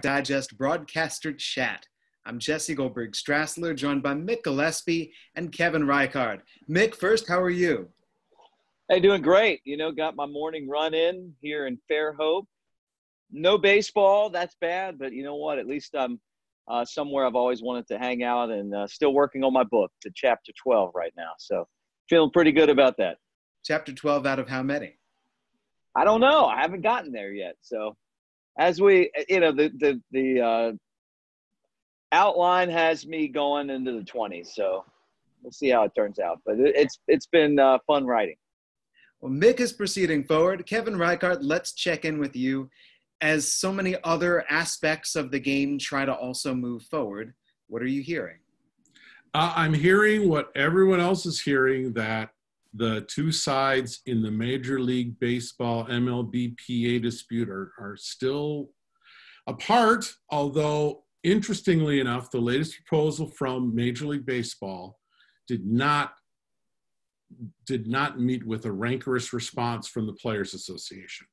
Digest broadcaster chat. I'm Jesse Goldberg Strassler, joined by Mick Gillispie and Kevin Reichard. Mick, first, how are you? Hey, doing great. You know, got my morning run in here in Fairhope. No baseball, that's bad, but you know what? At least I'm uh, somewhere I've always wanted to hang out and uh, still working on my book to chapter 12 right now. So feeling pretty good about that. Chapter 12 out of how many? I don't know. I haven't gotten there yet. So as we, you know, the, the, the uh, outline has me going into the 20s. So we'll see how it turns out. But it, it's, it's been uh, fun writing. Well, Mick is proceeding forward. Kevin Reichard, let's check in with you as so many other aspects of the game try to also move forward, what are you hearing? Uh, I'm hearing what everyone else is hearing that the two sides in the Major League Baseball MLB PA dispute are, are still apart, although interestingly enough, the latest proposal from Major League Baseball did not did not meet with a rancorous response from the Players Association.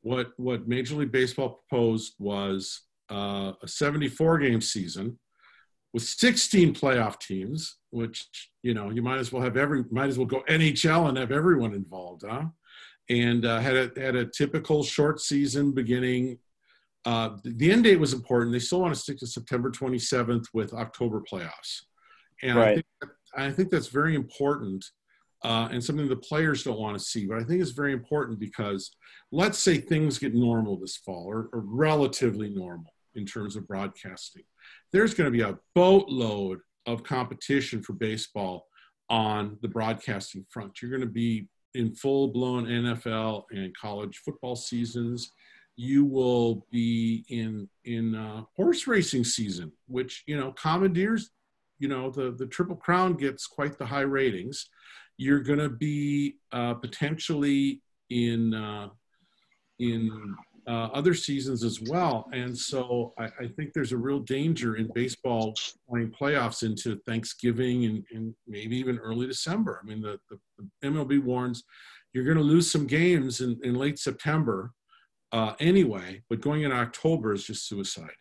What what Major League Baseball proposed was uh, a 74 game season with 16 playoff teams, which you know you might as well have every might as well go NHL and have everyone involved, huh? And uh, had a had a typical short season beginning. Uh, the end date was important. They still want to stick to September 27th with October playoffs, and right. I, think, I think that's very important uh, and something the players don't want to see. But I think it's very important because let's say things get normal this fall or, or relatively normal in terms of broadcasting. There's going to be a boatload of competition for baseball on the broadcasting front. You're going to be in full blown NFL and college football seasons. You will be in in uh, horse racing season, which you know commandeers. You know the the Triple Crown gets quite the high ratings you're going to be uh, potentially in uh, in uh, other seasons as well. And so I, I, think there's a real danger in baseball playing playoffs into Thanksgiving and, and maybe even early December. I mean, the, the, the MLB warns you're going to lose some games in, in late September uh, anyway, but going in October is just suicide.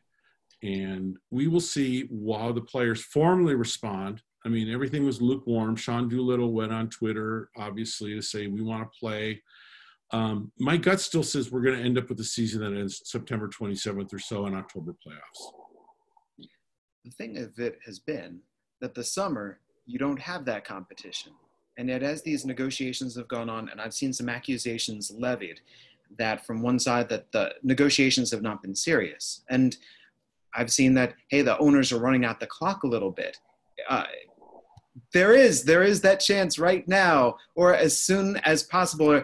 And we will see while the players formally respond I mean, everything was lukewarm. Sean Doolittle went on Twitter, obviously, to say we want to play. Um, my gut still says we're going to end up with a season that ends September 27th or so in October playoffs. The thing of it has been that the summer, you don't have that competition. And yet, as these negotiations have gone on, and I've seen some accusations levied that from one side that the negotiations have not been serious. And I've seen that, hey, the owners are running out the clock a little bit. Uh, there is there is that chance right now or as soon as possible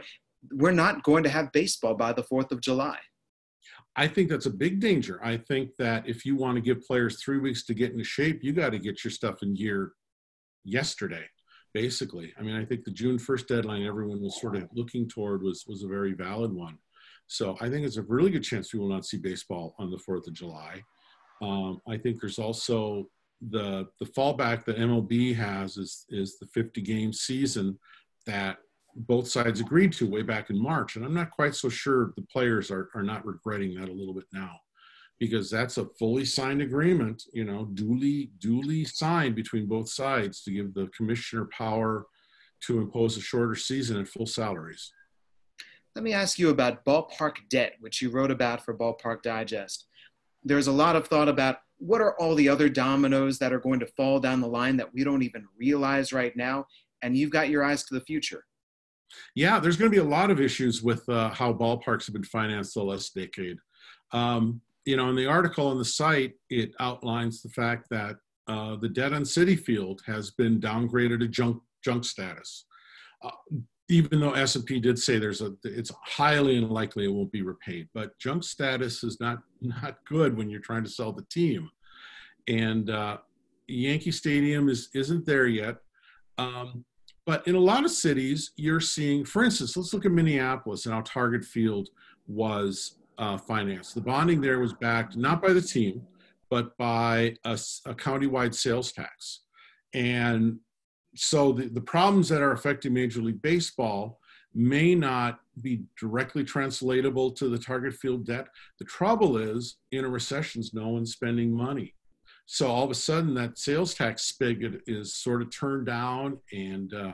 we're not going to have baseball by the 4th of july. I think that's a big danger. I think that if you want to give players three weeks to get into shape you got to get your stuff in gear yesterday basically. I mean i think the june 1st deadline everyone was sort of looking toward was was a very valid one. So i think it's a really good chance we will not see baseball on the 4th of july. Um, i think there's also the the fallback that MLB has is is the 50 game season that both sides agreed to way back in March, and I'm not quite so sure the players are are not regretting that a little bit now, because that's a fully signed agreement, you know, duly duly signed between both sides to give the commissioner power to impose a shorter season at full salaries. Let me ask you about ballpark debt, which you wrote about for Ballpark Digest. There's a lot of thought about what are all the other dominoes that are going to fall down the line that we don't even realize right now? And you've got your eyes to the future. Yeah, there's going to be a lot of issues with uh, how ballparks have been financed the last decade. Um, you know, in the article on the site, it outlines the fact that uh, the debt on Citi Field has been downgraded to junk junk status. Uh, even though S&P did say there's a, it's highly unlikely it won't be repaid. But junk status is not not good when you're trying to sell the team, and uh, Yankee Stadium is isn't there yet. Um, but in a lot of cities, you're seeing, for instance, let's look at Minneapolis and how Target Field was uh, financed. The bonding there was backed not by the team, but by a, a countywide sales tax. And so the, the problems that are affecting Major League Baseball may not be directly translatable to the target field debt. The trouble is, in a recession, no one's spending money. So all of a sudden, that sales tax spigot is sort of turned down, and uh,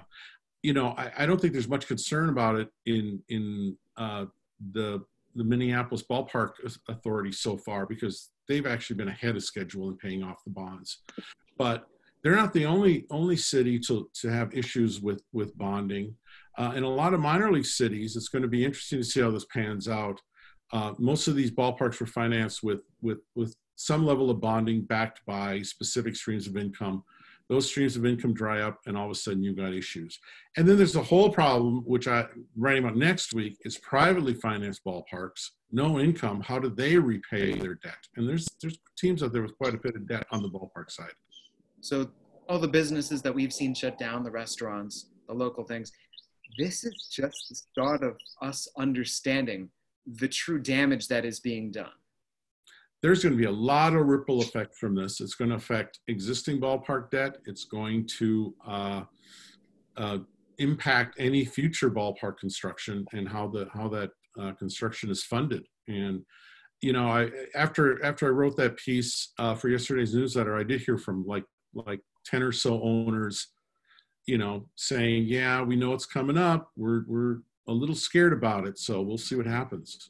you know, I, I, don't think there's much concern about it in in uh, the the Minneapolis Ballpark Authority so far because they've actually been ahead of schedule in paying off the bonds. But they're not the only only city to to have issues with with bonding. Uh, in a lot of minor league cities, it's going to be interesting to see how this pans out. Uh, most of these ballparks were financed with with with some level of bonding backed by specific streams of income. Those streams of income dry up, and all of a sudden you've got issues. And then there's the whole problem, which I writing about next week, is privately financed ballparks, no income. How do they repay their debt? And there's there's teams out there with quite a bit of debt on the ballpark side. So all the businesses that we've seen shut down, the restaurants, the local things, this is just the start of us understanding the true damage that is being done. There's going to be a lot of ripple effect from this. It's going to affect existing ballpark debt. It's going to uh, uh, impact any future ballpark construction and how the how that uh, construction is funded. And you know, I after after I wrote that piece uh, for yesterday's newsletter, I did hear from like like ten or so owners you know, saying, "Yeah, we know it's coming up. We're we're a little scared about it, so we'll see what happens."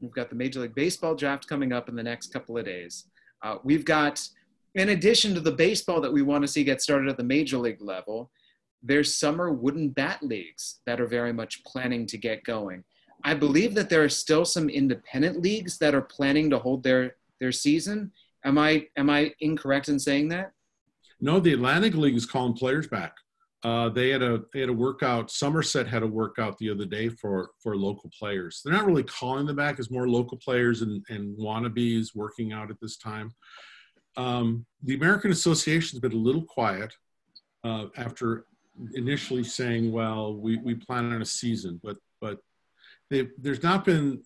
We've got the Major League Baseball draft coming up in the next couple of days. Uh, we've got, in addition to the baseball that we want to see get started at the major league level, there's summer wooden bat leagues that are very much planning to get going. I believe that there are still some independent leagues that are planning to hold their their season. Am I am I incorrect in saying that? No, the Atlantic League is calling players back. Uh, they had a they had a workout. Somerset had a workout the other day for for local players. They're not really calling them back as more local players and and wannabes working out at this time. Um, the American Association has been a little quiet uh, after initially saying, "Well, we we plan on a season," but but there's not been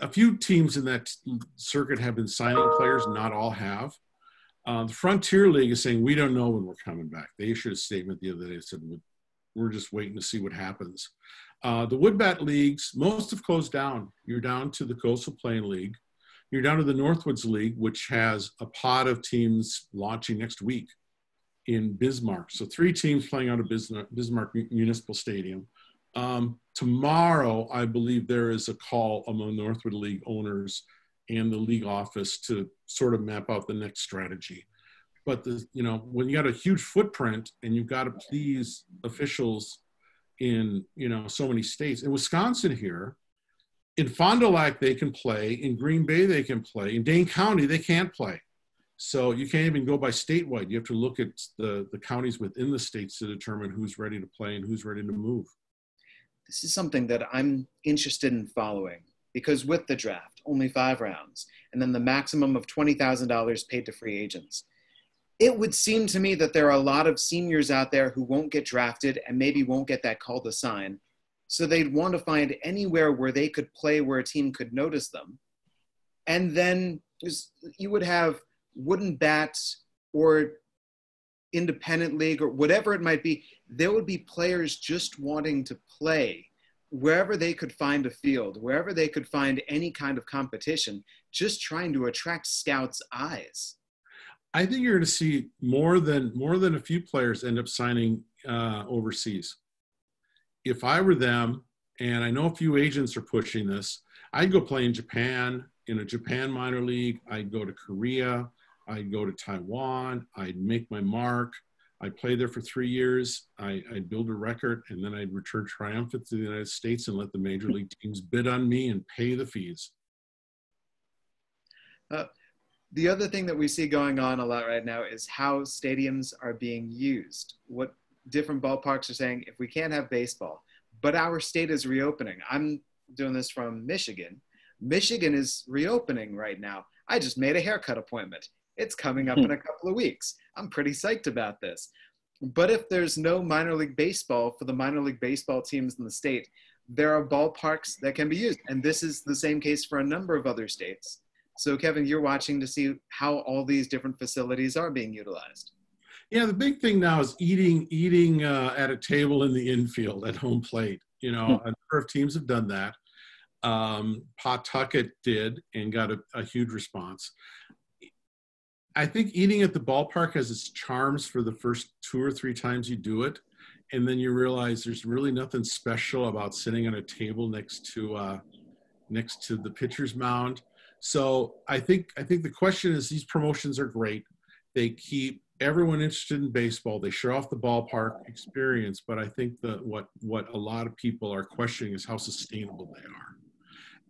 a few teams in that circuit have been signing players. Not all have. Uh, the Frontier League is saying we don't know when we're coming back. They issued a statement the other day that said we're just waiting to see what happens. Uh, the Woodbat leagues, most have closed down. You're down to the Coastal Plain League. You're down to the Northwoods League, which has a pot of teams launching next week in Bismarck. So three teams playing out of Bismarck Municipal Stadium. Um, tomorrow, I believe there is a call among Northwood League owners and the league office to sort of map out the next strategy. But the you know when you got a huge footprint and you've got to please officials in you know so many states. In Wisconsin here, in Fond du Lac they can play, in Green Bay they can play, in Dane County they can't play. So you can't even go by statewide. You have to look at the, the counties within the states to determine who's ready to play and who's ready to move. This is something that I'm interested in following because with the draft, only five rounds, and then the maximum of $20,000 paid to free agents. It would seem to me that there are a lot of seniors out there who won't get drafted and maybe won't get that call to sign. So they'd want to find anywhere where they could play where a team could notice them. And then you would have wooden bats or independent league or whatever it might be. There would be players just wanting to play wherever they could find a field, wherever they could find any kind of competition, just trying to attract scouts' eyes. I think you're going to see more than more than a few players end up signing uh, overseas. If I were them, and I know a few agents are pushing this, I'd go play in Japan in a Japan minor league. I'd go to Korea. I'd go to Taiwan. I'd make my mark. I'd play there for three years. I, would build a record, and then I'd return triumphant to the United States and let the major league teams bid on me and pay the fees. Uh, the other thing that we see going on a lot right now is how stadiums are being used. What different ballparks are saying if we can't have baseball, but our state is reopening. I'm doing this from Michigan. Michigan is reopening right now. I just made a haircut appointment. It's coming up in a couple of weeks. I'm pretty psyched about this. But if there's no minor league baseball for the minor league baseball teams in the state, there are ballparks that can be used. And this is the same case for a number of other states. So, Kevin, you're watching to see how all these different facilities are being utilized. Yeah, the big thing now is eating eating uh, at a table in the infield at home plate. You know, a number of teams have done that. Um, Pawtucket did and got a, a huge response. I think eating at the ballpark has its charms for the first two or three times you do it, and then you realize there's really nothing special about sitting on a table next to uh, next to the pitcher's mound. So I think I think the question is these promotions are great. They keep everyone interested in baseball. They show off the ballpark experience, but I think that what what a lot of people are questioning is how sustainable they are.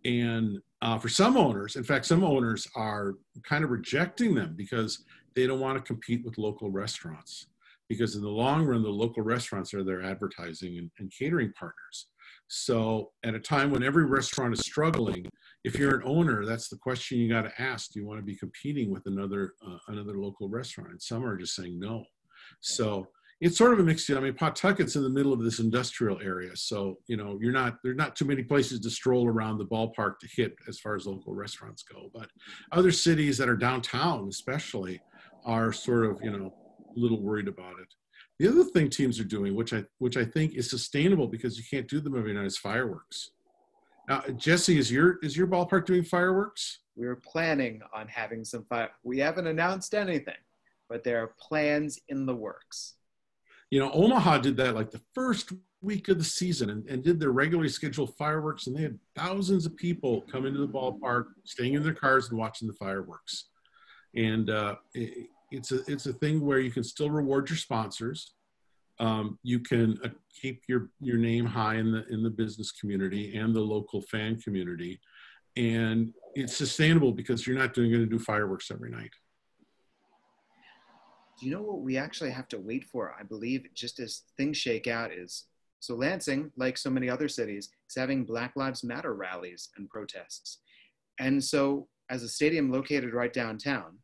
And uh, for some owners, in fact, some owners are kind of rejecting them because they don't want to compete with local restaurants. Because in the long run, the local restaurants are their advertising and, and catering partners. So at a time when every restaurant is struggling, if you're an owner, that's the question you got to ask. Do you want to be competing with another uh, another local restaurant? And some are just saying no. So it's sort of a mixed deal. I mean, Pawtucket's in the middle of this industrial area, so you know you're not there's not too many places to stroll around the ballpark to hit as far as local restaurants go. But other cities that are downtown, especially, are sort of you know a little worried about it. The other thing teams are doing, which I which I think is sustainable because you can't do them every night, is fireworks. Now, Jesse, is your is your ballpark doing fireworks? We're planning on having some fire. We haven't announced anything, but there are plans in the works. You know, Omaha did that like the first week of the season and, and did their regularly scheduled fireworks, and they had thousands of people come into the ballpark, staying in their cars and watching the fireworks. And uh, it, it's a it's a thing where you can still reward your sponsors. Um, you can uh, keep your your name high in the in the business community and the local fan community, and it's sustainable because you're not doing going to do fireworks every night. Do you know what we actually have to wait for? I believe just as things shake out is so Lansing, like so many other cities, is having Black Lives Matter rallies and protests, and so as a stadium located right downtown,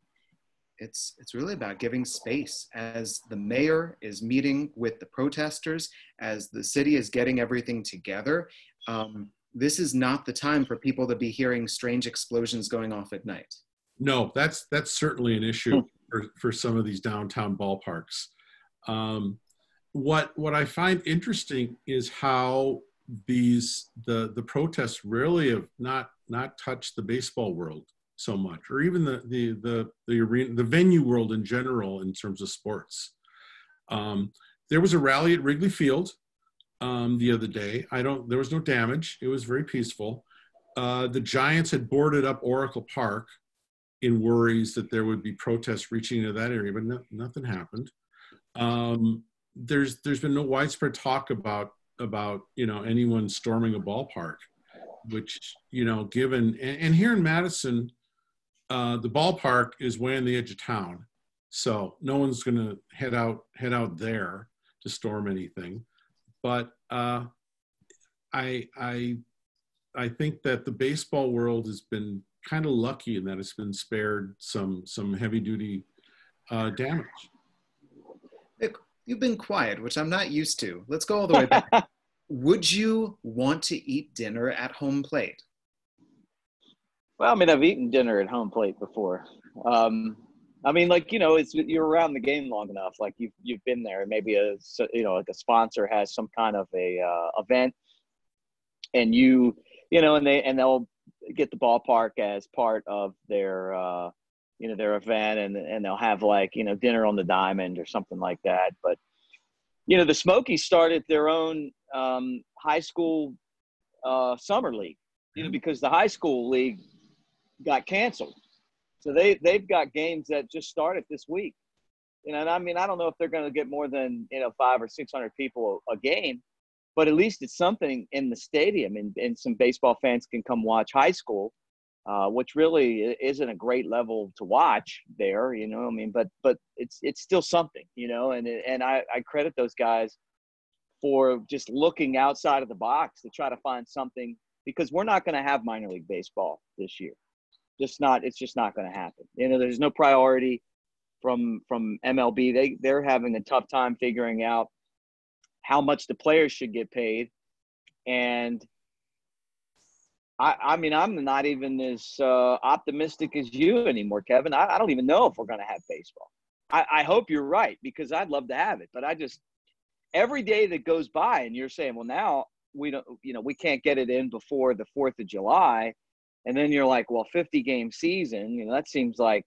it's it's really about giving space as the mayor is meeting with the protesters as the city is getting everything together um, this is not the time for people to be hearing strange explosions going off at night no that's that's certainly an issue. for, for some of these downtown ballparks um, what what i find interesting is how these the the protests really have not not touched the baseball world so much, or even the the the the arena, the venue world in general in terms of sports. Um, there was a rally at Wrigley Field um, the other day. I don't. There was no damage. It was very peaceful. Uh, the Giants had boarded up Oracle Park in worries that there would be protests reaching into that area, but no, nothing happened. Um, there's there's been no widespread talk about about you know anyone storming a ballpark, which you know given and, and here in Madison, uh, the ballpark is way on the edge of town, so no one's going to head out head out there to storm anything. But uh, I I I think that the baseball world has been kind of lucky in that it's been spared some some heavy duty uh, damage. you've been quiet, which I'm not used to. Let's go all the way back. Would you want to eat dinner at home plate? Well, I mean, I've eaten dinner at home plate before. Um, I mean, like you know, it's you're around the game long enough. Like you've you've been there. Maybe a you know, like a sponsor has some kind of a uh, event, and you you know, and they and they'll get the ballpark as part of their uh, you know their event, and and they'll have like you know dinner on the diamond or something like that. But you know, the Smokies started their own um, high school uh, summer league. You know, mm-hmm. because the high school league got canceled. So they they've got games that just started this week. You know, and I mean, I don't know if they're going to get more than you know five or six hundred people a game, but at least it's something in the stadium, and, and some baseball fans can come watch high school, uh, which really isn't a great level to watch there. You know, I mean, but but it's it's still something, you know, and and I, I credit those guys for just looking outside of the box to try to find something because we're not going to have minor league baseball this year just not it's just not going to happen you know there's no priority from from mlb they they're having a tough time figuring out how much the players should get paid and I, I mean, I'm not even as uh, optimistic as you anymore, Kevin. I, I don't even know if we're going to have baseball. I, I hope you're right because I'd love to have it, but I just every day that goes by and you're saying, well, now we don't, you know, we can't get it in before the 4th of July. And then you're like, well, 50 game season, you know, that seems like,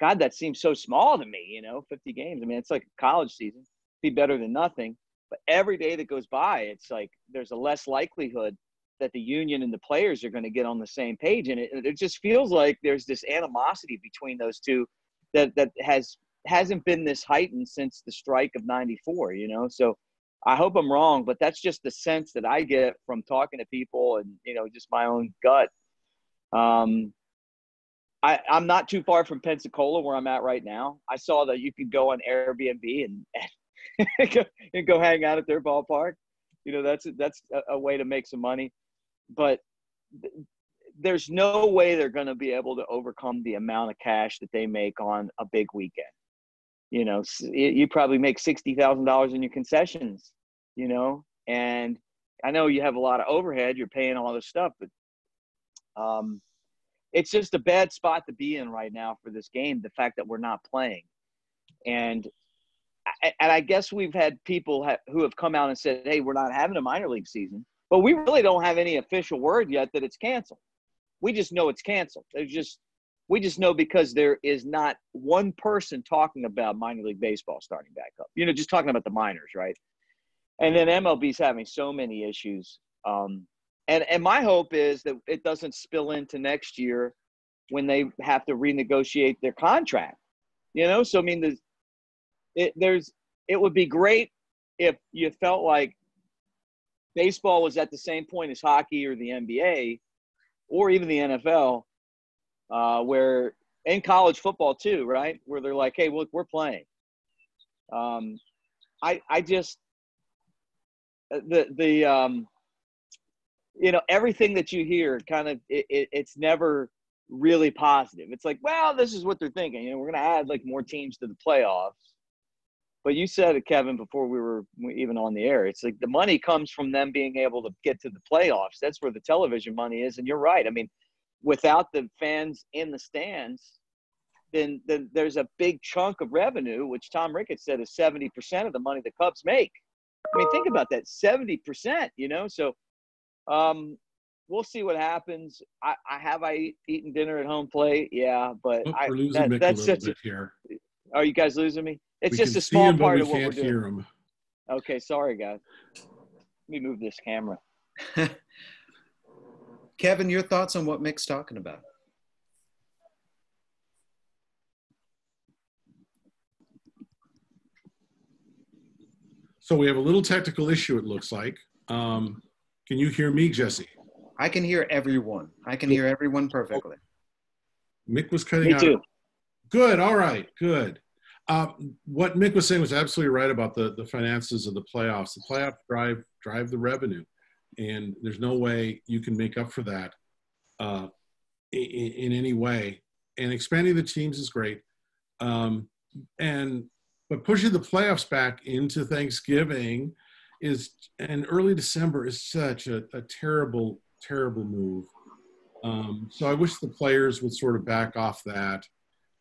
God, that seems so small to me, you know, 50 games. I mean, it's like a college season, be better than nothing. But every day that goes by, it's like there's a less likelihood that the union and the players are going to get on the same page. And it, it just feels like there's this animosity between those two that, that has hasn't been this heightened since the strike of 94 you know so i hope i'm wrong but that's just the sense that i get from talking to people and you know just my own gut um I, I'm not too far from Pensacola where I'm at right now. I saw that you could go on Airbnb and, and, and go hang out at their ballpark. You know, that's that's a, a way to make some money. But th- there's no way they're going to be able to overcome the amount of cash that they make on a big weekend you know you probably make $60000 in your concessions you know and i know you have a lot of overhead you're paying all this stuff but um, it's just a bad spot to be in right now for this game the fact that we're not playing and and i guess we've had people who have come out and said hey we're not having a minor league season but we really don't have any official word yet that it's canceled we just know it's canceled there's just we just know because there is not one person talking about minor league baseball starting back up. You know, just talking about the minors, right? And then MLB's having so many issues. Um, and and my hope is that it doesn't spill into next year when they have to renegotiate their contract. You know, so I mean, there's it, there's it would be great if you felt like baseball was at the same point as hockey or the NBA or even the NFL uh, where in college football too, right? Where they're like, "Hey, look, we're playing." Um, I I just uh, the the um, you know everything that you hear kind of it, it, it's never really positive. It's like, well, this is what they're thinking. You know, we're going to add like more teams to the playoffs. But you said it, Kevin, before we were even on the air. It's like the money comes from them being able to get to the playoffs. That's where the television money is. And you're right. I mean, without the fans in the stands, then, then there's a big chunk of revenue, which Tom Ricketts said is 70% of the money the Cubs make. I mean, think about that 70%, you know? So um, we'll see what happens. I, I have I eat, eaten dinner at home plate? Yeah, but oh, I, that, that's such a, here. Are you guys losing me? It's we just a small him, part of what we're doing. Hear him. Okay, sorry guys. Let me move this camera. Kevin, your thoughts on what Mick's talking about? So we have a little technical issue, it looks like. Um, can you hear me, Jesse? I can hear everyone. I can hear everyone perfectly. Mick was cutting me out. Too. Good. All right. Good. Uh, what Mick was saying was absolutely right about the, the finances of the playoffs. The playoffs drive drive the revenue and there's no way you can make up for that uh, in, in, any way. And expanding the teams is great, um, and but pushing the playoffs back into Thanksgiving is and early December is such a, a terrible, terrible move. Um, so I wish the players would sort of back off that.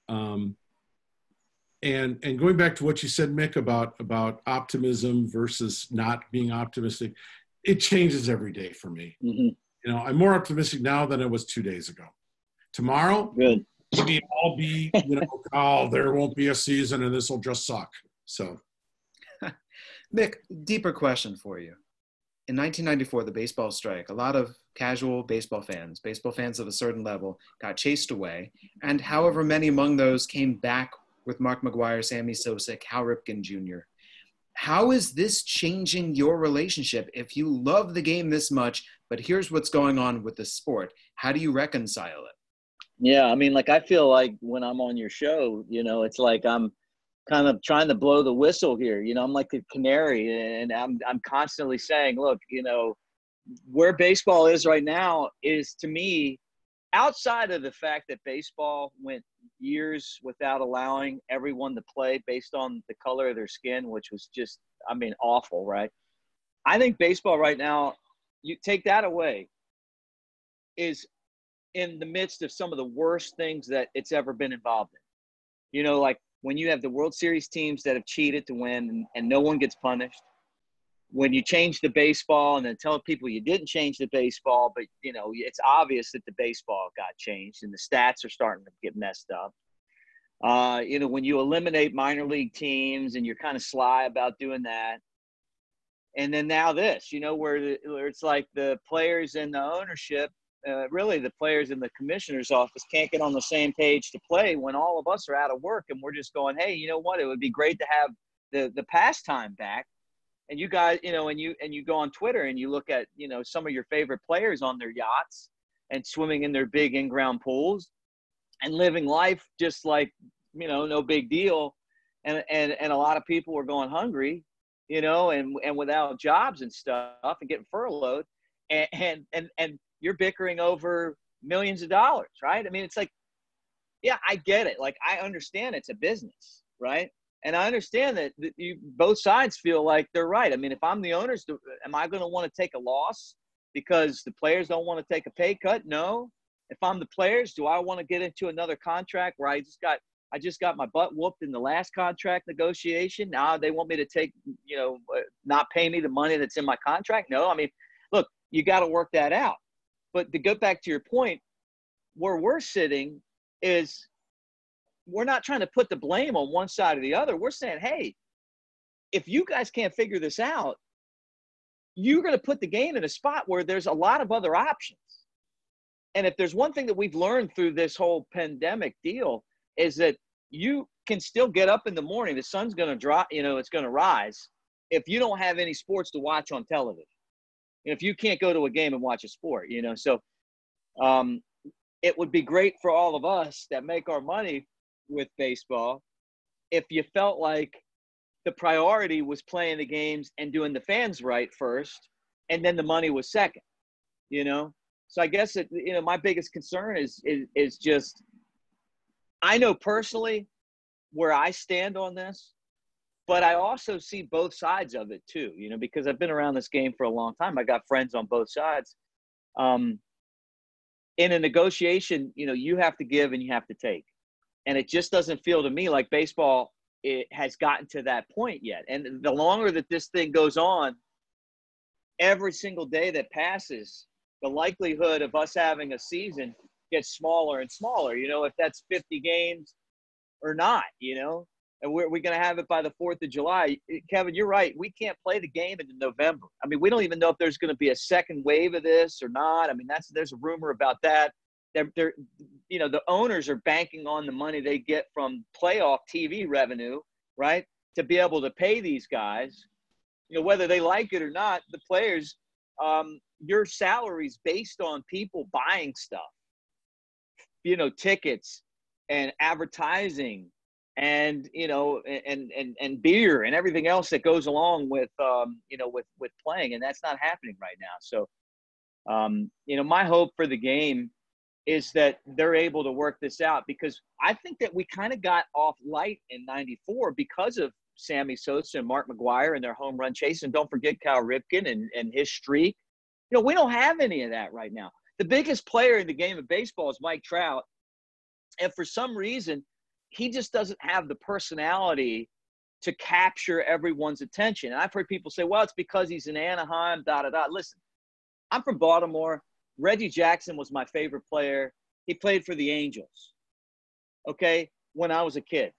Um, and and going back to what you said, Mick, about about optimism versus not being optimistic, it changes every day for me. Mm-hmm. You know, I'm more optimistic now than I was two days ago. Tomorrow, good. Maybe I'll be, you know, oh, there won't be a season and this will just suck. So, Mick, deeper question for you. In 1994, the baseball strike, a lot of casual baseball fans, baseball fans of a certain level, got chased away. And however many among those came back with Mark McGwire, Sammy Sosa, Cal Ripken Jr how is this changing your relationship if you love the game this much but here's what's going on with the sport? How do you reconcile it? Yeah i mean like i feel like when i'm on your show you know it's like i'm kind of trying to blow the whistle here. You know i'm like a canary and i'm i'm constantly saying look you know where baseball is right now is to me outside of the fact that baseball went years without allowing everyone to play based on the color of their skin, which was just, I mean, awful, right? I think baseball right now, you take that away, is in the midst of some of the worst things that it's ever been involved in. You know, like when you have the World Series teams that have cheated to win and, and no one gets punished, when you change the baseball and then tell people you didn't change the baseball, but you know it's obvious that the baseball got changed and the stats are starting to get messed up. Uh, you know, when you eliminate minor league teams and you're kind of sly about doing that, and then now this, you know, where, the, where it's like the players and the ownership, uh, really the players in the commissioner's office can't get on the same page to play when all of us are out of work and we're just going, hey, you know what? It would be great to have the the pastime back and you guys you know and you and you go on twitter and you look at you know some of your favorite players on their yachts and swimming in their big in-ground pools and living life just like you know no big deal. And and and a lot of people were going hungry you know and and without jobs and stuff and getting furloughed and and and, and you're bickering over millions of dollars right? I mean it's like yeah i get it. Like i understand it's a business right and I understand that, that you, both sides feel like they're right. I mean, if I'm the owners, do, am I going to want to take a loss because the players don't want to take a pay cut? No. If I'm the players, do I want to get into another contract where I just got I just got my butt whooped in the last contract negotiation? Now they want me to take, you know, uh, not pay me the money that's in my contract? No. I mean, look, you got to work that out. But to go back to your point, where we're sitting is we're not trying to put the blame on one side or the other. We're saying, hey, if you guys can't figure this out, you're going to put the game in a spot where there's a lot of other options. And if there's one thing that we've learned through this whole pandemic deal is that you can still get up in the morning, the sun's going to drop, you know, it's going to rise if you don't have any sports to watch on television. If you can't go to a game and watch a sport, you know, so um, it would be great for all of us that make our money with baseball if you felt like the priority was playing the games and doing the fans right first and then the money was second you know? So i guess it, you know my biggest concern is, is is just i know personally where i stand on this but i also see both sides of it too you know because i've been around this game for a long time. I got friends on both sides. Um, in a negotiation you know you have to give and you have to take and it just doesn't feel to me like baseball it has gotten to that point yet. And the longer that this thing goes on, every single day that passes, the likelihood of us having a season gets smaller and smaller. You know, if that's 50 games or not, you know, and we're, we're going to have it by the 4th of July. Eh, Kevin, you're right. We can't play the game in November. I mean, we don't even know if there's going to be a second wave of this or not. I mean, that's there's a rumor about that they're, they're you know the owners are banking on the money they get from playoff TV revenue, right, to be able to pay these guys. You know whether they like it or not, the players, um, your salaries based on people buying stuff, you know, tickets and advertising and you know and and and beer and everything else that goes along with um, you know with with playing and that's not happening right now so um, you know my hope for the game is that they're able to work this out because I think that we kind of got off light in 94 because of Sammy Sosa and Mark McGwire and their home run chase. And don't forget Cal Ripken and, and his streak. You know, we don't have any of that right now. The biggest player in the game of baseball is Mike Trout. And for some reason, he just doesn't have the personality to capture everyone's attention. And I've heard people say, well, it's because he's in Anaheim, da da da. Listen, I'm from Baltimore. Reggie Jackson was my favorite player. He played for the Angels. Okay, when I was a kid.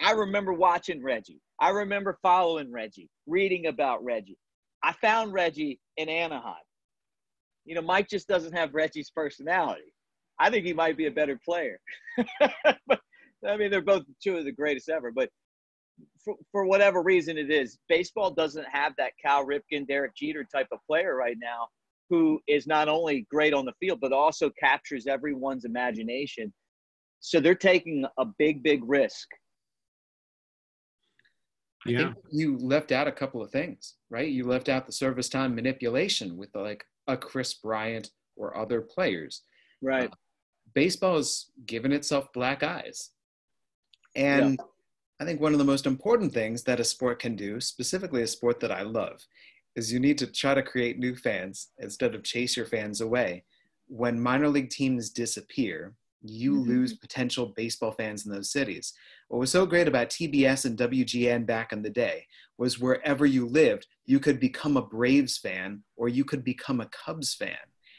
I remember watching Reggie. I remember following Reggie, reading about Reggie. I found Reggie in Anaheim. You know, Mike just doesn't have Reggie's personality. I think he might be a better player. but, I mean, they're both two of the greatest ever. But for, for whatever reason it is, baseball doesn't have that Cal Ripken, Derek Jeter type of player right now who is not only great on the field, but also captures everyone's imagination. So they're taking a big, big risk. Yeah. you left out a couple of things, right? You left out the service time manipulation with like a Kris Bryant or other players. Right. Uh, baseball has given itself black eyes. And yeah. I think one of the most important things that a sport can do, specifically a sport that I love, is you need to try to create new fans instead of chase your fans away. When minor league teams disappear, you Mm-hmm. lose potential baseball fans in those cities. What was so great about TBS and WGN back in the day was wherever you lived, you could become a Braves fan or you could become a Cubs fan.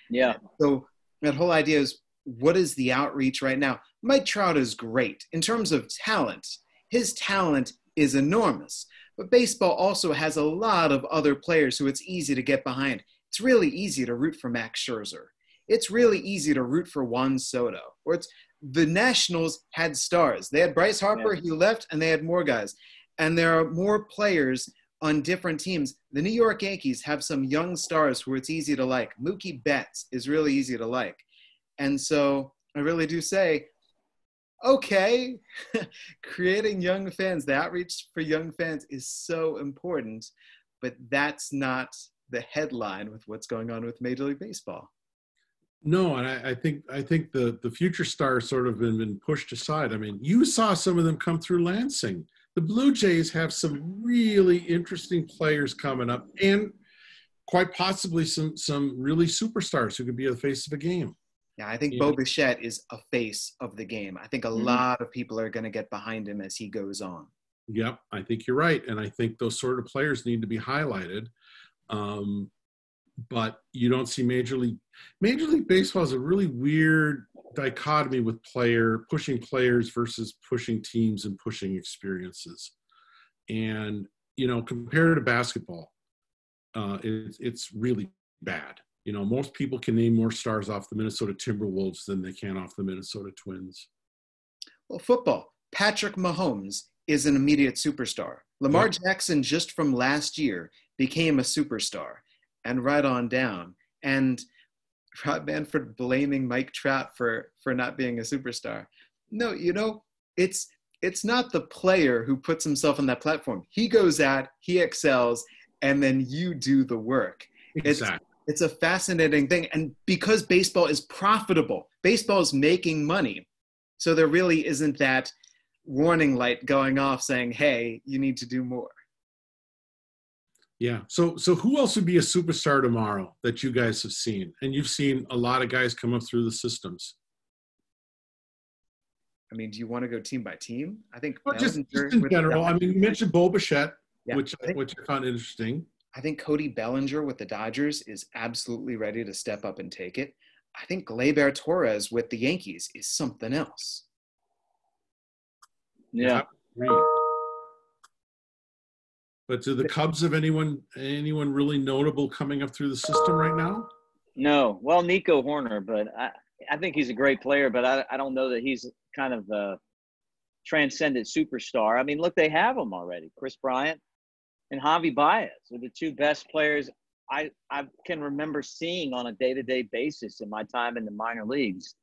Yeah. So that whole idea is what is the outreach right now? Mike Trout is great in terms of talent. His talent is enormous. But baseball also has a lot of other players who it's easy to get behind. It's really easy to root for Max Scherzer. It's really easy to root for Juan Soto. Or it's the Nationals had stars. They had Bryce Harper, he left, and they had more guys. And there are more players on different teams. The New York Yankees have some young stars who it's easy to like. Mookie Betts is really easy to like. And so I really do say, okay, creating young fans, the outreach for young fans is so important, but that's not the headline with what's going on with Major League Baseball. No, and I, I think I think the the future stars sort of been, been pushed aside. I mean, you saw some of them come through Lansing. The Blue Jays have some really interesting players coming up, and quite possibly some some really superstars who could be the face of a game. Yeah, I think Yeah. Bo Bichette is a face of the game. I think a Mhm. lot of people are going to get behind him as he goes on. Yep, I think you're right, and I think those sort of players need to be highlighted. Um, but you don't see major league major league baseball is a really weird dichotomy with player pushing players versus pushing teams and pushing experiences and you know compared to basketball uh, it, it's really bad you know most people can name more stars off the minnesota timberwolves than they can off the minnesota twins Well, football. Patrick Mahomes is an immediate superstar. Lamar Yeah. Jackson, just from last year, became a superstar, and right on down. And Rob Manfred blaming Mike Trout for for not being a superstar. No, you know, it's it's not the player who puts himself on that platform. He goes out, he excels, and then you do the work. Exactly it's a fascinating thing and because baseball is profitable baseball is making money so there really isn't that warning light going off saying hey you need to do more Yeah. So so who else would be a superstar tomorrow that you guys have seen? And you've seen a lot of guys come up through the systems. i mean do you want to go team by team i think Well, just, just in general. I mean, you mentioned Bo Bichette, Yeah, which I which I found interesting. I think Cody Bellinger with the Dodgers is absolutely ready to step up and take it. I think Gleyber Torres with the Yankees is something else. Yeah. But do the Cubs have anyone anyone really notable coming up through the system right now? No. Well, Nico Hoerner, but I, I think he's a great player, but I, I don't know that he's kind of a transcendent superstar. I mean, look, they have him already. Kris Bryant and Javi Baez are the two best players I, I can remember seeing on a day to day basis in my time in the minor leagues.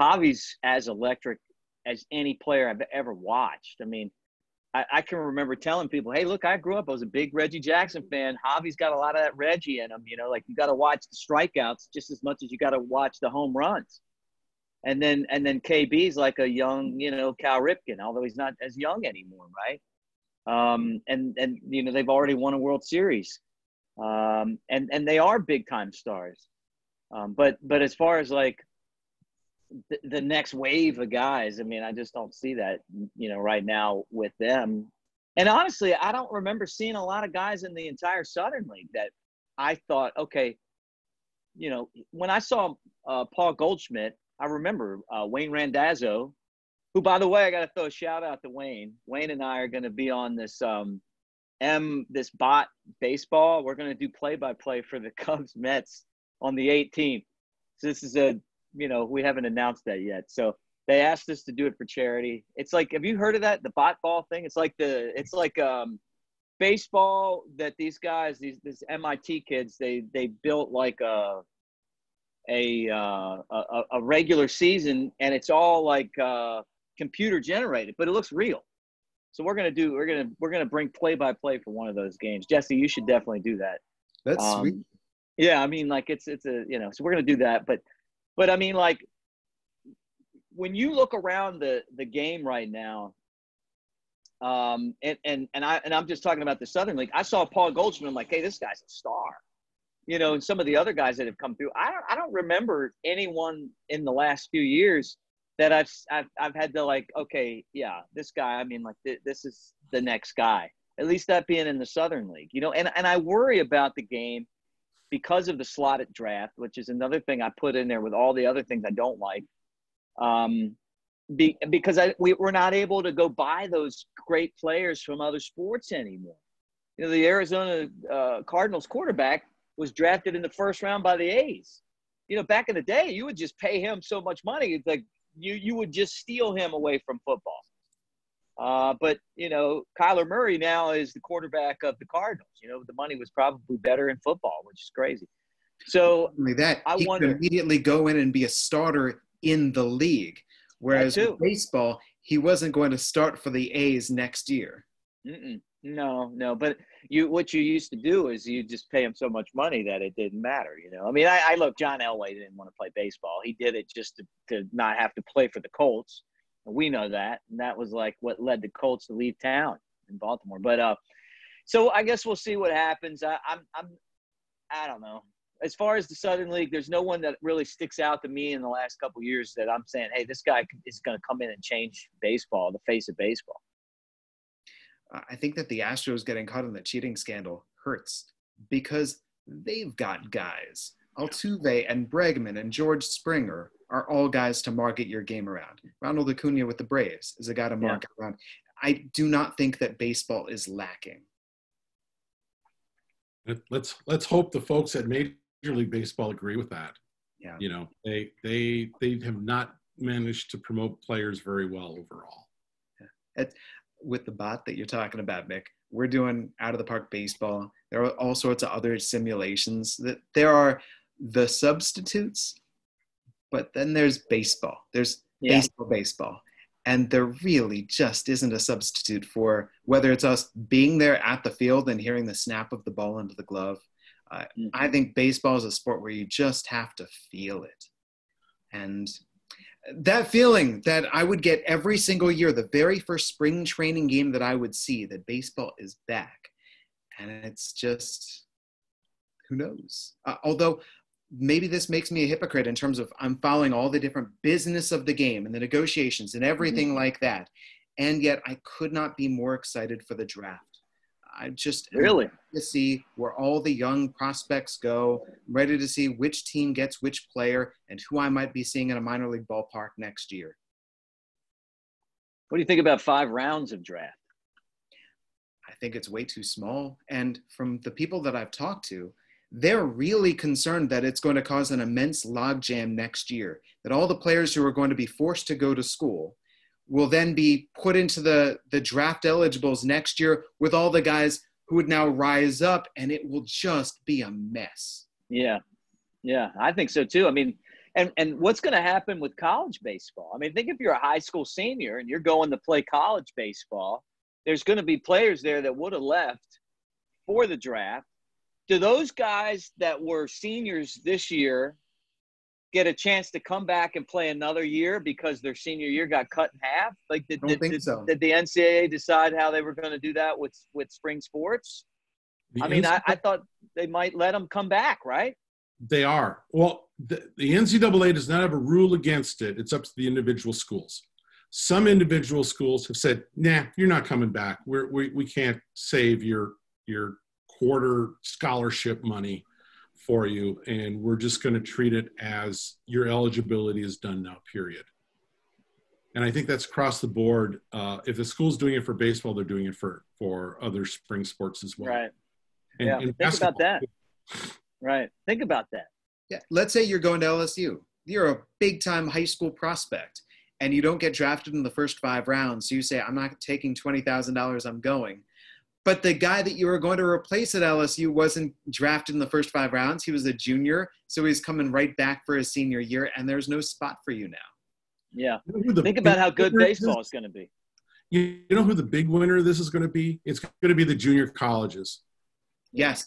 Javi's as electric as any player I've ever watched. I mean, I, I can remember telling people, "Hey, look, I grew up. I was a big Reggie Jackson fan. Javi's got a lot of that Reggie in him. You know, like you got to watch the strikeouts just as much as you got to watch the home runs." And then, and then KB's like a young, you know, Cal Ripken, although he's not as young anymore, right? Um, and and you know they've already won a World Series, um, and and they are big time stars. Um, but but as far as like the, the next wave of guys, I mean, I just don't see that, you know, right now with them. And honestly, I don't remember seeing a lot of guys in the entire Southern League that I thought, okay, you know, when I saw uh, Paul Goldschmidt, I remember uh, Wayne Randazzo, who, by the way, I got to throw a shout out to Wayne. Wayne and I are going to be on this um, M this bot baseball. We're going to do play by play for the Cubs Mets on the 18th. So this is a you know we haven't announced that yet. So they asked us to do it for charity. It's like have you heard of that the bot ball thing? It's like the it's like um baseball that these guys these these MIT kids they they built like a a uh, a, a regular season and it's all like uh, computer generated, but it looks real. So we're gonna do we're gonna we're gonna bring play by play for one of those games. Jesse, you should definitely do that. That's Um, sweet. Yeah, I mean, like it's it's a you know, so we're gonna do that. But but I mean, like when you look around the the game right now, um, and and and I and I'm just talking about the Southern League. I saw Paul Goldschmidt. I'm like, hey, this guy's a star. You know, and some of the other guys that have come through. I don't I don't remember anyone in the last few years that I've, I've I've had to like, okay, yeah, this guy. I mean, like th- this is the next guy. At least that being in the Southern League, you know. And and I worry about the game because of the slotted draft, which is another thing I put in there with all the other things I don't like. Um, be, because I we, we're not able to go buy those great players from other sports anymore. You know, the Arizona uh, Cardinals quarterback was drafted in the first round by the A's. You know, back in the day, you would just pay him so much money. It's like you you would just steal him away from football. Uh, but you know, Kyler Murray now is the quarterback of the Cardinals. You know, the money was probably better in football, which is crazy. So only that I he wonder- could immediately go in and be a starter in the league. Whereas baseball, he wasn't going to start for the A's next year. Mm-mm. No, no. But you, what you used to do is you just pay him so much money that it didn't matter. You know, I mean, I, I look, John Elway didn't want to play baseball. He did it just to, to not have to play for the Colts. We know that, and that was like what led the Colts to leave town in Baltimore. But uh, so I guess we'll see what happens. I, I'm, I'm, I don't know. As far as the Southern League, there's no one that really sticks out to me in the last couple years that I'm saying, hey, this guy is going to come in and change baseball, the face of baseball. I think that the Astros getting caught in the cheating scandal hurts because they've got guys. Altuve and Bregman and George Springer are all guys to market your game around. Ronald Acuna with the Braves is a guy to Yeah. market around. I do not think that baseball is lacking. Let- Let's let's hope the folks at Major League Baseball agree with that. Yeah. You know, they they they have not managed to promote players very well overall. With the bot that you're talking about, Mick, we're doing out of the park baseball. There are all sorts of other simulations that there are the substitutes, but then there's baseball. There's Yeah. baseball, baseball. And there really just isn't a substitute for whether it's us being there at the field and hearing the snap of the ball into the glove. Uh, Mhm. I think baseball is a sport where you just have to feel it. And that feeling that I would get every single year, the very first spring training game that I would see, that baseball is back. And it's just, who knows? Uh, although maybe this makes me a hypocrite in terms of I'm following all the different business of the game and the negotiations and everything like that. And yet I could not be more excited for the draft. I just Really? to see where all the young prospects go. I'm ready to see which team gets which player and who I might be seeing in a minor league ballpark next year. What do you think about five rounds of draft? I think it's way too small. And from the people that I've talked to, they're really concerned that it's going to cause an immense logjam next year. That all the players who are going to be forced to go to school will then be put into the, the draft eligibles next year with all the guys who would now rise up, and it will just be a mess. Yeah, yeah, I think so too. I mean, and and what's going to happen with college baseball? I mean, think if you're a high school senior and you're going to play college baseball, there's going to be players there that would have left for the draft. Do those guys that were seniors this year get a chance to come back and play another year because their senior year got cut in half? Like, did, I don't did, think did, so. did the NCAA decide how they were going to do that with with spring sports? The I mean, I, I thought they might let them come back, right? They are. Well, the, the NCAA does not have a rule against it. It's up to the individual schools. Some individual schools have said, "Nah, you're not coming back. We're, we we can't save your your quarter scholarship money for you, and we're just going to treat it as your eligibility is done now. Period." And I think that's across the board. Uh, if the school's doing it for baseball, they're doing it for for other spring sports as well. Right. And- Yeah, and think about that. Right. Think about that. Yeah, let's say you're going to LSU. You're a big time high school prospect and you don't get drafted in the first five rounds. So you say, I'm not taking $20,000, I'm going. But the guy that you were going to replace at LSU wasn't drafted in the first five rounds. He was a junior. So he's coming right back for his senior year, and there's no spot for you now. Yeah. You know Think about how good winner is? baseball is going to be. You know who the big winner of this is going to be? It's going to be the junior colleges. Yes.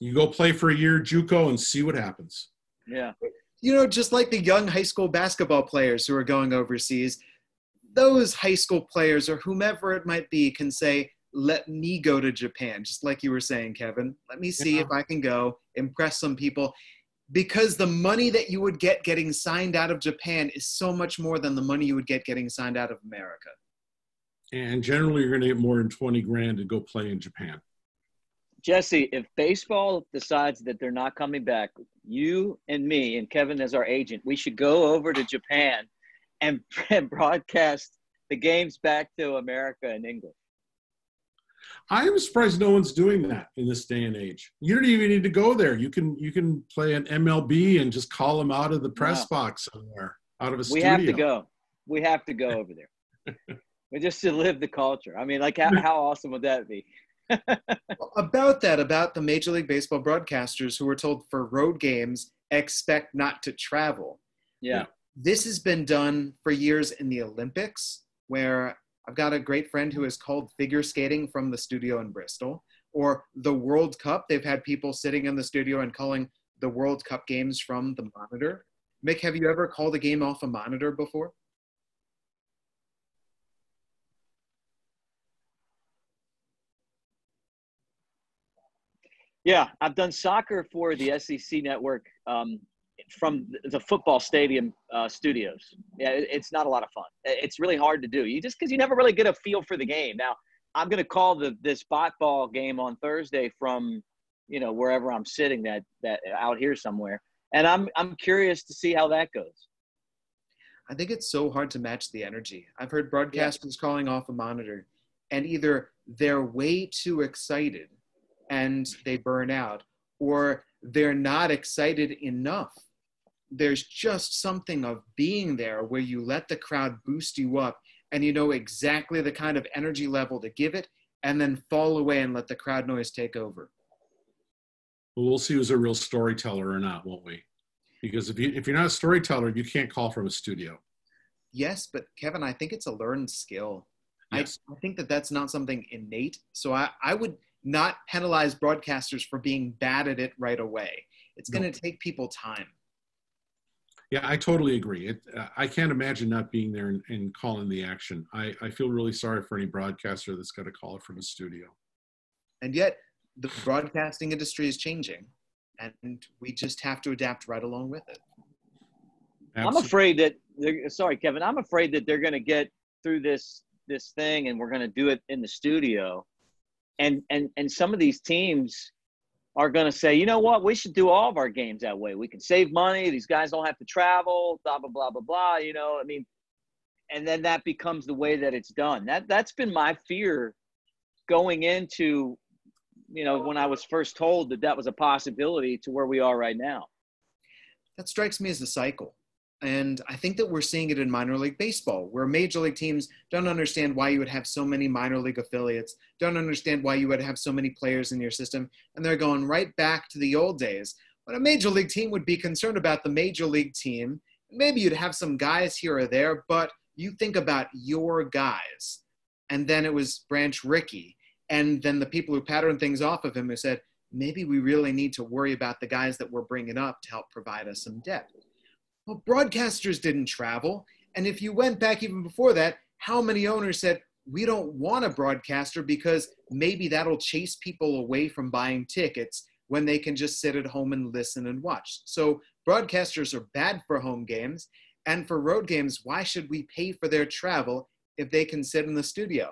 You go play for a year JUCO and see what happens. Yeah. You know, just like the young high school basketball players who are going overseas, those high school players or whomever it might be can say, let me go to Japan, just like you were saying, Kevin. Let me see Yeah. if I can go, impress some people. because the money that you would get getting signed out of Japan is so much more than the money you would get getting signed out of America. And generally, you're going to get more than 20 grand to go play in Japan. Jesse, if baseball decides that they're not coming back, you and me and Kevin as our agent, we should go over to Japan and, and broadcast the games back to America and England. I am surprised no one's doing that in this day and age. You don't even need to go there. You can you can play an MLB and just call them out of the press box somewhere, out of a we studio. have to go. We have to go over there. we just to live the culture. I mean, like how, how awesome would that be? about that, about the Major League Baseball broadcasters who were told for road games, expect not to travel. Yeah. This has been done for years in the Olympics, where I've got a great friend who has called figure skating from the studio in Bristol. Or the World Cup, they've had people sitting in the studio and calling the World Cup games from the monitor. Mick, have you ever called a game off a monitor before? Yeah, I've done soccer for the SEC network um, from the football stadium uh, studios. Yeah, it's not a lot of fun. It's really hard to do. You just because you never really get a feel for the game. Now, I'm going to call the this spot ball game on Thursday from you know wherever I'm sitting that that out here somewhere, and I'm I'm curious to see how that goes. I think it's so hard to match the energy. I've heard broadcasters yeah. calling off a monitor, and either they're way too excited and they burn out, or they're not excited enough. There's just something of being there where you let the crowd boost you up and you know exactly the kind of energy level to give it and then fall away and let the crowd noise take over. Well, we'll see who's a real storyteller or not, won't we? Because if you if you're not a storyteller, you can't call from a studio. Yes, but Kevin, I think it's a learned skill. Yes. I, I think that that's not something innate. So I, I would not penalize broadcasters for being bad at it right away. It's going to take people time. Yeah, I totally agree. It, uh, I can't imagine not being there and, and calling the action. I, I feel really sorry for any broadcaster that's got to call it from a studio. And yet, the broadcasting industry is changing, and we just have to adapt right along with it. Absolutely. I'm afraid that sorry, Kevin. I'm afraid that they're going to get through this this thing, and we're going to do it in the studio, and and and some of these teams are going to say, you know what, we should do all of our games that way. We can save money. These guys don't have to travel. Blah blah blah blah blah. You know, I mean, and then that becomes the way that it's done. That that's been my fear going into, you know, when I was first told that that was a possibility to where we are right now. That strikes me as a cycle. And I think that we're seeing it in minor league baseball, where major league teams don't understand why you would have so many minor league affiliates, don't understand why you would have so many players in your system. And they're going right back to the old days when a major league team would be concerned about the major league team. Maybe you'd have some guys here or there, but you think about your guys. And then it was Branch Rickey. And then the people who patterned things off of him who said, maybe we really need to worry about the guys that we're bringing up to help provide us some depth. Well, broadcasters didn't travel. And if you went back even before that, how many owners said, we don't want a broadcaster because maybe that'll chase people away from buying tickets when they can just sit at home and listen and watch. So broadcasters are bad for home games. And for road games, why should we pay for their travel if they can sit in the studio?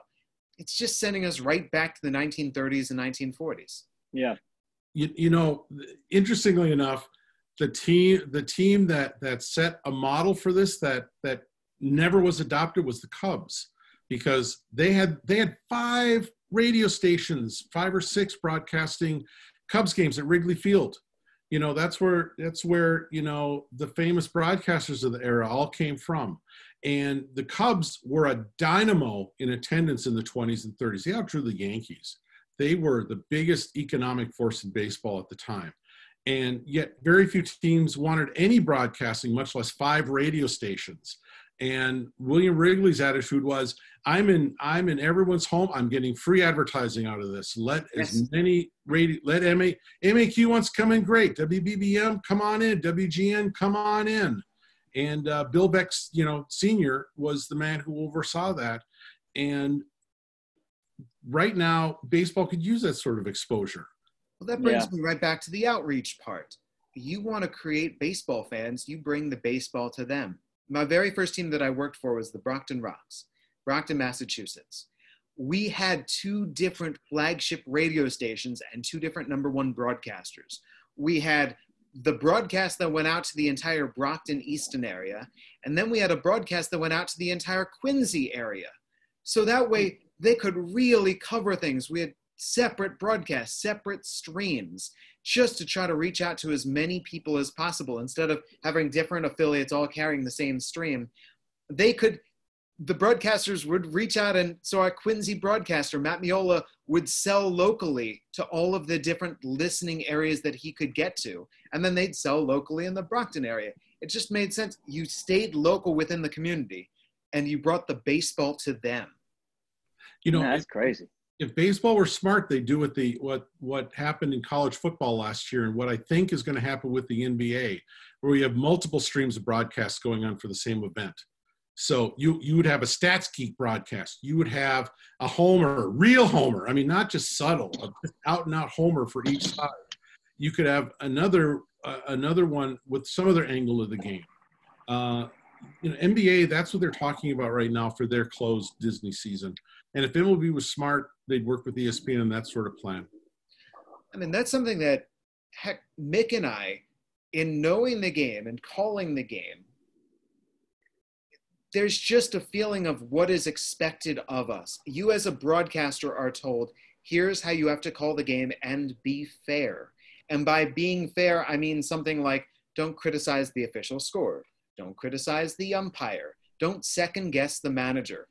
It's just sending us right back to the 1930s and 1940s. Yeah. You, you know, interestingly enough, the team the team that that set a model for this that that never was adopted was the Cubs because they had they had five radio stations, five or six broadcasting Cubs games at Wrigley Field. You know, that's where that's where, you know, the famous broadcasters of the era all came from. And the Cubs were a dynamo in attendance in the 20s and 30s. They outdrew the Yankees. They were the biggest economic force in baseball at the time and yet very few teams wanted any broadcasting, much less five radio stations. And William Wrigley's attitude was, "I'm in, I'm in everyone's home. I'm getting free advertising out of this. Let yes. as many radio, let MA, MAQ wants to come in, great. WBBM, come on in. WGN, come on in." And uh, Bill Veeck's, you know, senior was the man who oversaw that. And right now, baseball could use that sort of exposure. Well, that brings yeah. me right back to the outreach part. you want to create baseball fans, you bring the baseball to them. My very first team that I worked for was the Brockton Rox, Brockton, Massachusetts. We had two different flagship radio stations and two different number one broadcasters. We had the broadcast that went out to the entire Brockton Easton area, and then we had a broadcast that went out to the entire Quincy area. So that way they could really cover things. We had separate broadcasts, separate streams, just to try to reach out to as many people as possible instead of having different affiliates all carrying the same stream. They could the broadcasters would reach out and so our Quincy broadcaster, Matt Miola, would sell locally to all of the different listening areas that he could get to. And then they'd sell locally in the Brockton area. It just made sense. You stayed local within the community and you brought the baseball to them. You know, Yeah, that's crazy. If baseball were smart, they'd do what the what what happened in college football last year, and what I think is going to happen with the NBA, where we have multiple streams of broadcasts going on for the same event. So you you would have a stats geek broadcast. You would have a homer, real homer. I mean, not just subtle, out and out homer for each side. You could have another uh, another one with some other angle of the game. Uh, you know, NBA. That's what they're talking about right now for their closed Disney season. And if MLB was smart, they'd work with ESPN on that sort of plan. I mean, that's something that heck, Mick and I, in knowing the game and calling the game, there's just a feeling of what is expected of us. You, as a broadcaster, are told, here's how you have to call the game and be fair. And by being fair, I mean something like don't criticize the official score, don't criticize the umpire, don't second guess the manager.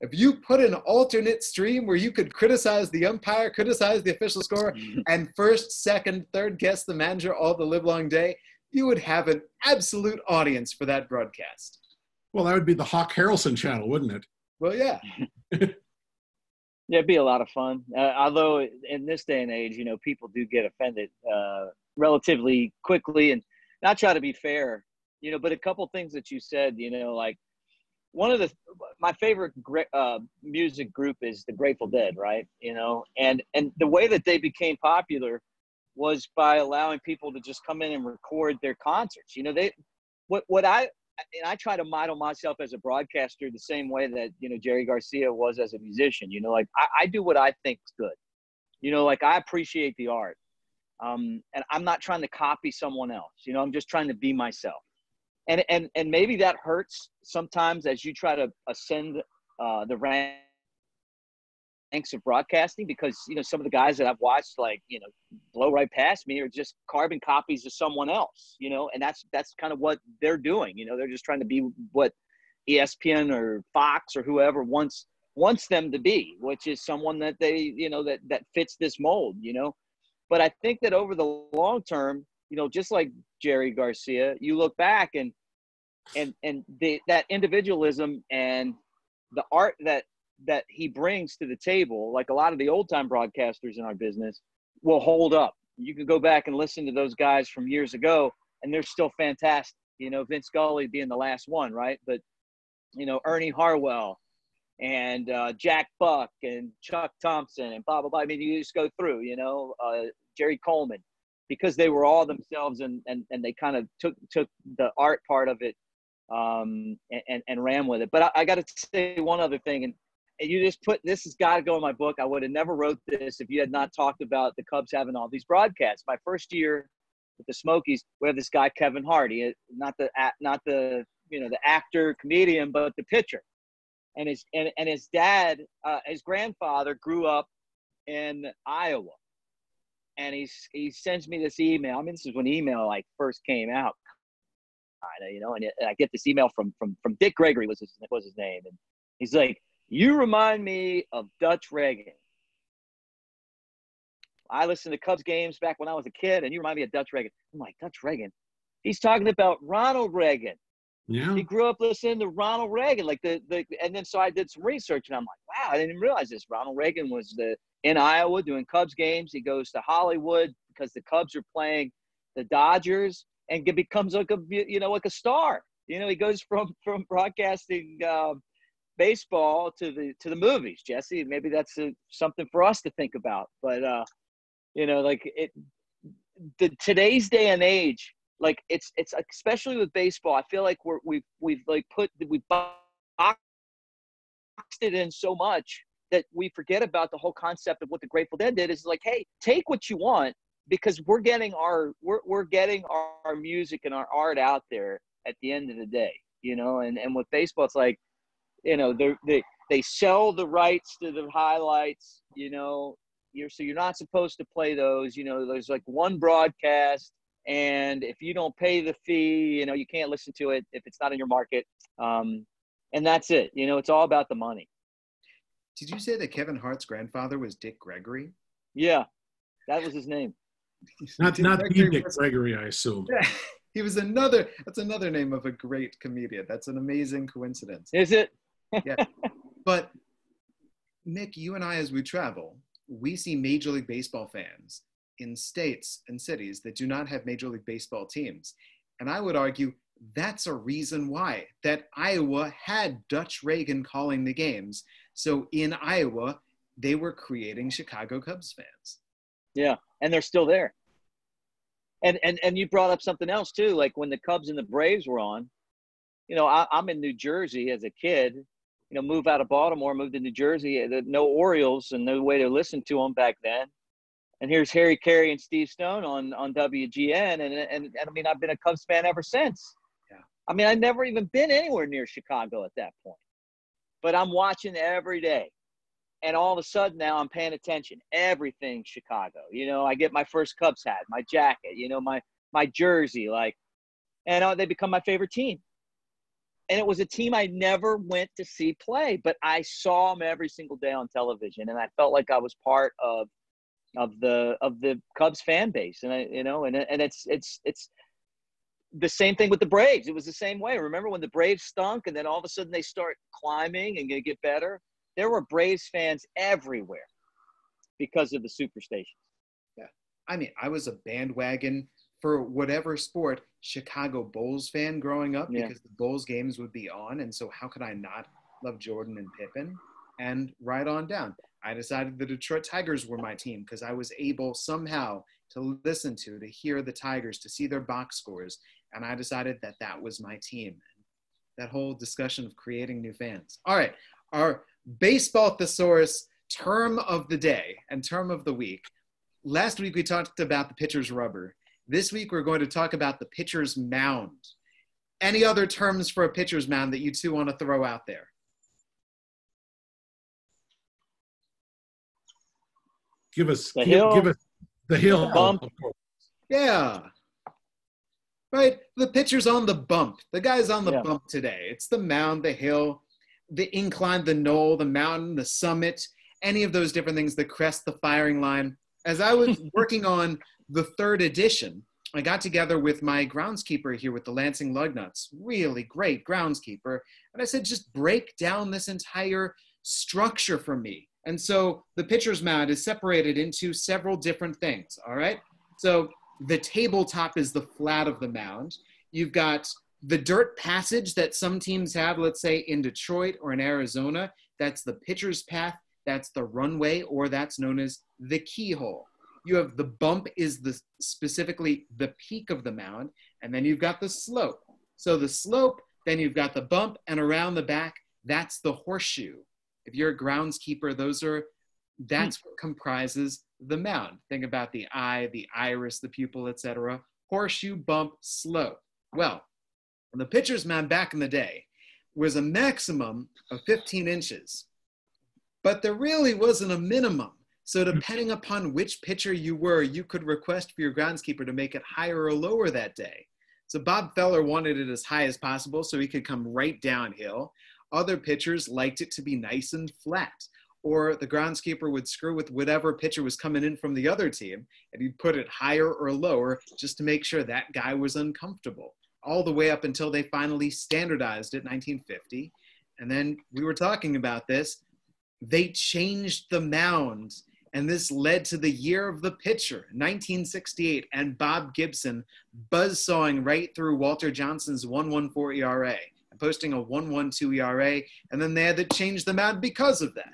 If you put an alternate stream where you could criticize the umpire, criticize the official score, and first, second, third guess the manager all the live long day, you would have an absolute audience for that broadcast. Well, that would be the Hawk Harrelson channel, wouldn't it? Well, yeah. Yeah, it'd be a lot of fun. Uh, although in this day and age, you know, people do get offended uh, relatively quickly, and not try to be fair, you know. But a couple things that you said, you know, like one of the my favorite uh, music group is the Grateful Dead, right? You know, and and the way that they became popular was by allowing people to just come in and record their concerts. You know, they what what I and I try to model myself as a broadcaster the same way that you know Jerry Garcia was as a musician. You know, like I, I do what I think's good. You know, like I appreciate the art, um, and I'm not trying to copy someone else. You know, I'm just trying to be myself. And and and maybe that hurts sometimes as you try to ascend uh, the ranks of broadcasting because you know some of the guys that I've watched like you know blow right past me are just carbon copies of someone else you know and that's that's kind of what they're doing you know they're just trying to be what ESPN or Fox or whoever wants wants them to be which is someone that they you know that that fits this mold you know. But I think that over the long term you know just like Jerry Garcia you look back and and and the, that individualism and the art that that he brings to the table, like a lot of the old time broadcasters in our business, will hold up. You can go back and listen to those guys from years ago, and they're still fantastic. You know, Vince Scully being the last one, right? But you know, Ernie Harwell and uh, Jack Buck and Chuck Thompson and blah blah blah. I mean, you just go through. You know, uh, Jerry Coleman, because they were all themselves, and and and they kind of took took the art part of it um, and, and, and ran with it. But I, I got to say one other thing, and and you just put this has got to go in my book. I would have never wrote this if you had not talked about the Cubs having all these broadcasts. My first year with the Smokies, we have this guy Kevin Hart, not the not the you know the actor comedian, but the pitcher, and his and, and his dad, uh, his grandfather grew up in Iowa, and he's he sends me this email. I mean, this is when email like first came out, kind of you know, and, I get this email from from from Dick Gregory was his was his name, and he's like you remind me of Dutch Reagan. I listened to Cubs games back when I was a kid, and you remind me of Dutch Reagan. I'm like, Dutch Reagan? He's talking about Ronald Reagan. Yeah. He grew up listening to Ronald Reagan. Like the, the and then so I did some research and I'm like, wow, I didn't even realize this. Ronald Reagan was the in Iowa doing Cubs games. He goes to Hollywood because the Cubs are playing the Dodgers and becomes like a you know like a star. You know, he goes from from broadcasting um, baseball to the to the movies jesse maybe that's a, something for us to think about but uh you know like it the today's day and age, like it's it's especially with baseball. I feel like we're we've we've like put we've boxed it in so much that we forget about the whole concept of what the Grateful Dead did. Is like, hey, take what you want because we're getting our we're we're getting our, our music and our art out there at the end of the day, you know. And and with baseball, it's like, you know, they they they sell the rights to the highlights, you know. You're so you're not supposed to play those. You know, there's like one broadcast and if you don't pay the fee you know you can't listen to it if it's not in your market um, and that's it you know it's all about the money did you say that kevin hart's grandfather was dick gregory? Yeah that was his name. Not not gregory, dick gregory i assume. Yeah, he was another that's another name of a great comedian. That's an amazing coincidence. Is it? Yeah but Mick you and i as we travel we see major league baseball fans in states and cities that do not have Major League Baseball teams. And I would argue that's a reason why that Iowa had Dutch Reagan calling the games. So in Iowa, they were creating Chicago Cubs fans. Yeah, and they're still there. And and and you brought up something else too, like when the Cubs and the Braves were on. You know, I, I'm in New Jersey as a kid. You know, move out of Baltimore, moved to New Jersey. No Orioles and no way to listen to them back then and here's Harry Caray and Steve Stone on on WGN, and, and and I mean I've been a Cubs fan ever since. Yeah. I mean I've never even been anywhere near Chicago at that point, but I'm watching every day, and all of a sudden now I'm paying attention. Everything Chicago. You know, I get my first Cubs hat, my jacket, you know, my my jersey, like, and uh, they become my favorite team. And it was a team I never went to see play, but I saw them every single day on television, and I felt like I was part of of the of the Cubs fan base, and I, you know, and and it's it's it's the same thing with the Braves. It was the same way. Remember when the Braves stunk, and then all of a sudden they start climbing and they get better. There were Braves fans everywhere because of the superstations. Yeah, I mean, I was a bandwagon for whatever sport Chicago Bulls fan growing up yeah. because the Bulls games would be on, and so how could I not love Jordan and Pippen? And right on down. I decided the Detroit Tigers were my team because I was able somehow to listen to, to hear the Tigers, to see their box scores, and I decided that that was my team. That whole discussion of creating new fans. All right, our baseball thesaurus term of the day and term of the week. Last week we talked about the pitcher's rubber. This week we're going to talk about the pitcher's mound. Any other terms for a pitcher's mound that you two want to throw out there? Give us the give, hill. Give us the hill. The bump. Yeah. Right. The pitcher's on the bump. The guy's on the yeah. bump today. It's the mound, the hill, the incline, the knoll, the mountain, the summit, any of those different things, the crest, the firing line. As I was working on the third edition, I got together with my groundskeeper here with the Lansing Lugnuts, really great groundskeeper. And I said, just break down this entire structure for me. And so the pitcher's mound is separated into several different things, all right? So the tabletop is the flat of the mound. You've got the dirt passage that some teams have, let's say in Detroit or in Arizona. That's the pitcher's path, that's the runway, or that's known as the keyhole. You have the bump is the specifically the peak of the mound, and then you've got the slope. So the slope, then you've got the bump, and around the back, that's the horseshoe. If you're a groundskeeper, those are that's hmm. what comprises the mound. Think about the eye, the iris, the pupil, etc. Horseshoe, bump, slope. Well, the pitcher's mound back in the day was a maximum of 15 inches, but there really wasn't a minimum. So hmm. depending upon which pitcher you were, you could request for your groundskeeper to make it higher or lower that day. So Bob Feller wanted it as high as possible so he could come right downhill. Other pitchers liked it to be nice and flat. Or the groundskeeper would screw with whatever pitcher was coming in from the other team and he'd put it higher or lower just to make sure that guy was uncomfortable. All the way up until they finally standardized it in 1950. And then we were talking about this. They changed the mound and this led to the year of the pitcher, 1968, and Bob Gibson buzzsawing right through Walter Johnson's 114 ERA posting a 112 ERA, and then they had to change the mound because of that.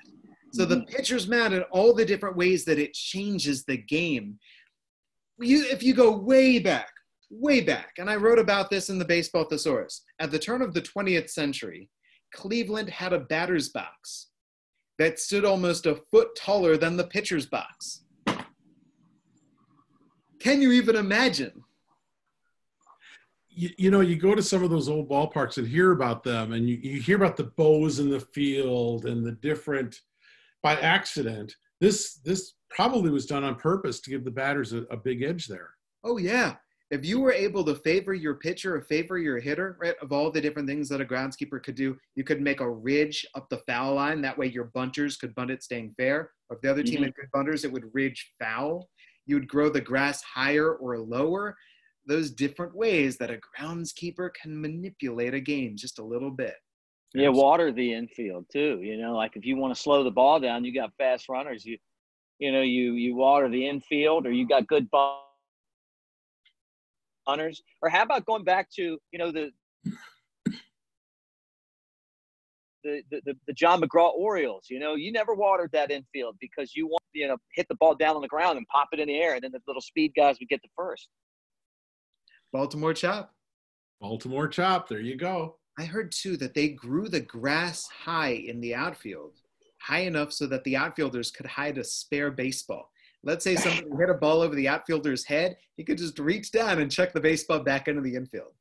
So the mm-hmm. pitcher's mound and all the different ways that it changes the game. you, if you go way back, way back, and I wrote about this in the Baseball Thesaurus, at the turn of the 20th century, Cleveland had a batter's box that stood almost a foot taller than the pitcher's box. Can you even imagine? You, you know, you go to some of those old ballparks and hear about them, and you, you hear about the bows in the field and the different by accident. This this probably was done on purpose to give the batters a, a big edge there. Oh yeah. If you were able to favor your pitcher or favor your hitter, right, of all the different things that a groundskeeper could do, you could make a ridge up the foul line. That way your bunters could bunt it staying fair. Or if the other team Mm-hmm. had good bunters, it would ridge foul. You would grow the grass higher or lower. Those different ways that a groundskeeper can manipulate a game just a little bit. Yeah, water the infield too. You know, like if you want to slow the ball down, you got fast runners. You, you know, you you water the infield, or you got good ball runners. Or how about going back to you know the the the, the, the John McGraw Orioles? You know, you never watered that infield because you want you know hit the ball down on the ground and pop it in the air, and then the little speed guys would get the first. Baltimore chop. Baltimore chop. There you go. I heard too that they grew the grass high in the outfield, high enough so that the outfielders could hide a spare baseball. Let's say somebody hit a ball over the outfielder's head, he could just reach down and chuck the baseball back into the infield.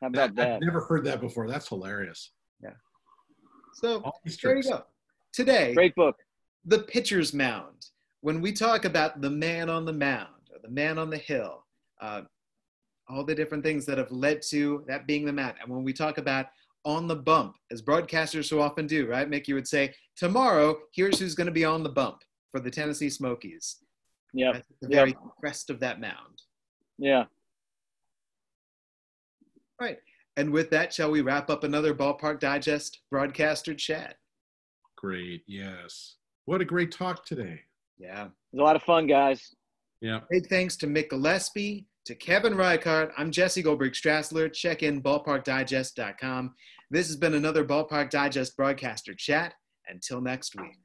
How about that? I've never heard that before. That's hilarious. Yeah. So All these there you go. Today, Great book. the pitcher's mound. When we talk about the man on the mound or the man on the hill, uh, all the different things that have led to that being the mat. And when we talk about on the bump, as broadcasters so often do, right? Mick, you would say, tomorrow, here's who's going to be on the bump for the Tennessee Smokies. Yeah. That's the Yep. very crest of that mound. Yeah. Right. And with that, shall we wrap up another Ballpark Digest broadcaster chat? Great. Yes. What a great talk today. Yeah. It was a lot of fun, guys. Yeah. Big thanks to Mick Gillispie, to Kevin Reichard. I'm Jesse Goldberg Strassler. Check in ballparkdigest.com. This has been another Ballpark Digest broadcaster chat. Until next week.